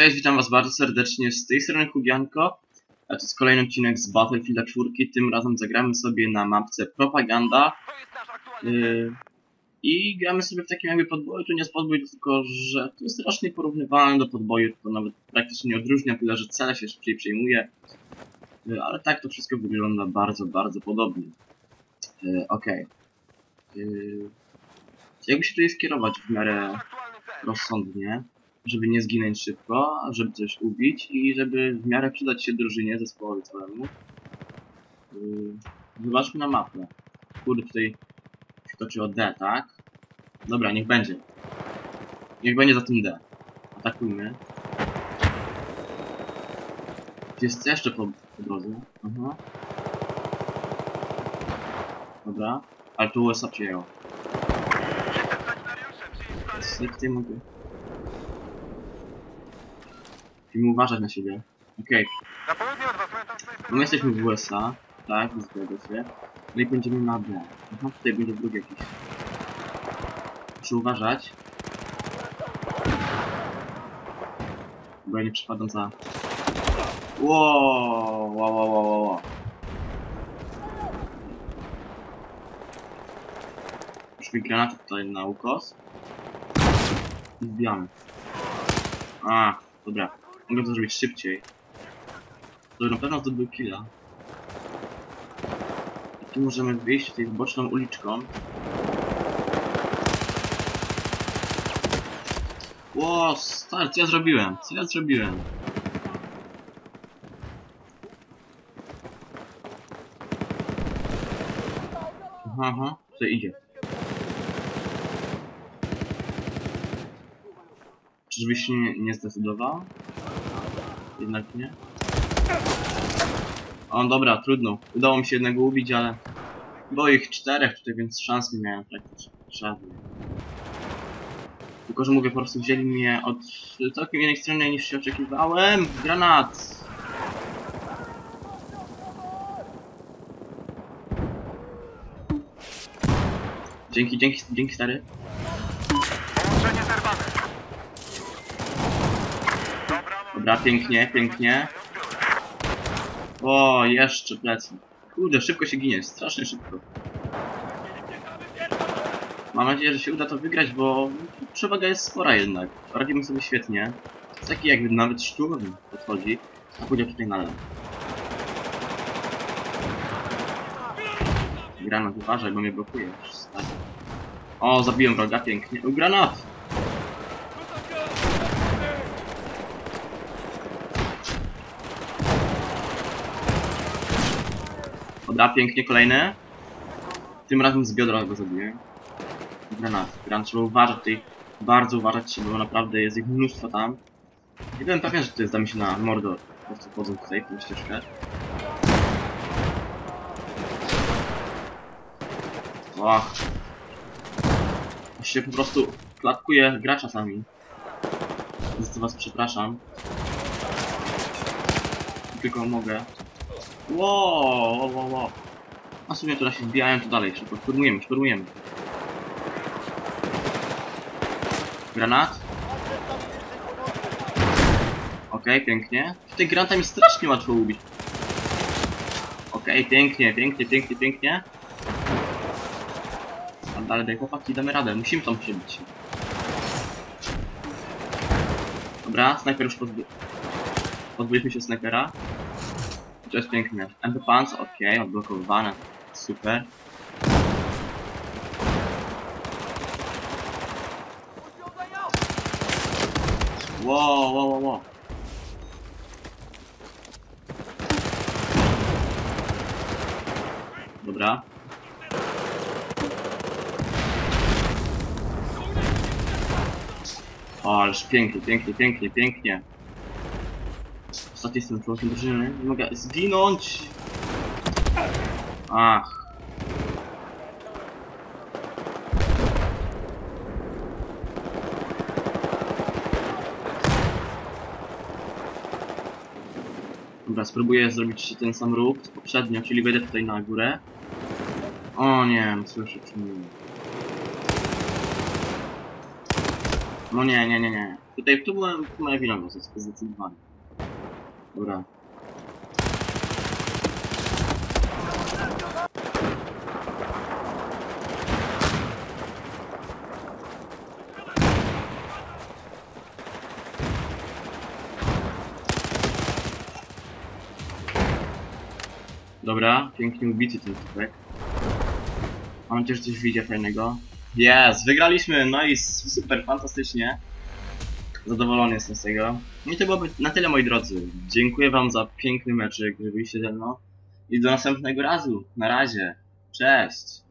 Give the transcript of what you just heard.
Cześć, witam was bardzo serdecznie z tej strony Kubianko. A to jest kolejny odcinek z Battlefielda 4. Tym razem zagramy sobie na mapce Propaganda. Yy, I gramy sobie w takim jakby podboju. Tu nie jest podbój, tylko że to jest strasznie porównywalne do podboju. To nawet praktycznie nie odróżnia, tyle że cele się szybciej przejmuje. Yy, ale tak to wszystko wygląda bardzo, bardzo podobnie. Yy, Okej. Yy, jakby się tutaj skierować w miarę rozsądnie, żeby nie zginąć szybko, żeby coś ubić i żeby w miarę przydać się drużynie, zespołowi całemu. Yy, Zobaczmy na mapę. Kurde, tutaj wskoczyło D, tak? Dobra, niech będzie. Niech będzie za tym D. Atakujmy. Jest jeszcze po, po drodze? Aha. Dobra. Ale tu USA przyjęło. Jak tutaj mogę? Musimy uważać na siebie. Okej, Na południe od was, pamiętam swoje no my jesteśmy w USA, tak, zgadza się. No i będziemy na B. Aha, tutaj będzie drugi jakiś. Muszę uważać. Bo ja nie przypadam za... Wow, wow, wow, wow, wow, mi granaty tutaj na ukos. I wbijamy. A, dobra. Mogę to zrobić szybciej. To na pewno zdobył killa. I tu możemy wyjść tutaj boczną uliczką. Ło, stary, co ja zrobiłem? Co ja zrobiłem? Aha, aha, tutaj idzie. Czyżbyś się nie, nie zdecydował? Jednak nie. O, dobra, trudno. Udało mi się jednego ubić, ale... Było ich czterech tutaj, więc szans nie miałem praktycznie. Żadnej. Tylko, że mówię, po prostu wzięli mnie od całkiem innej strony niż się oczekiwałem. Granat! Dzięki, dzięki, dzięki stary. Dobra, pięknie, pięknie. O, jeszcze plecy. Kurde, szybko się ginie, strasznie szybko. Mam nadzieję, że się uda to wygrać, bo przewaga jest spora jednak. Radzimy sobie świetnie. Jest taki jakby nawet szturm podchodzi, a pójdzie tutaj na lewo. Granat, uważaj, bo mnie blokujesz. stary. O, zabiłem wroga, pięknie. U, granat! Dobra, pięknie, kolejny. Tym razem z biodra go zabiję. Granat. Granat trzeba uważać tutaj. Bardzo uważać trzeba, bo naprawdę jest ich mnóstwo tam. Nie byłem pewien, że to jest, mi się na Mordor. Po prostu wchodzą tutaj, tą ścieżkę. Och. Się po prostu klatkuje gracza sami. Za co was przepraszam. Tylko mogę. Wow, wow, wow. A sobie teraz się wbijają, to dalej, szybko, szturmujemy, szturmujemy. Granat. Okej, pięknie. Tutaj granata mi strasznie łatwo ubić. Okej, pięknie, pięknie, pięknie, pięknie. A dalej, daj chłopaki, damy radę, musimy tam przebić. Dobra, snajper już pozby... Pozbyliśmy się snajpera. To jest piękne. MP Pants, okej, odblokowane. Super. Wow, wow, wow, wow. Dobra. Ależ pięknie, pięknie, pięknie, pięknie. Ostatni jestem członkiem drużyny. Nie mogę zginąć! Ach. Dobra, spróbuję zrobić ten sam ruch co poprzednio, czyli wejdę tutaj na górę. O nie, słyszę czy nie. No nie, nie, nie, nie. Tutaj, tu byłem, moja wina, zdecydowanie. Dobra. Dobra, pięknie ubity ten typek. Mam też coś widzę fajnego. Jest, wygraliśmy, no i super, fantastycznie. Zadowolony jestem z tego. No I to byłoby na tyle, moi drodzy. Dziękuję wam za piękny meczek, że byliście ze mną. I do następnego razu. Na razie. Cześć.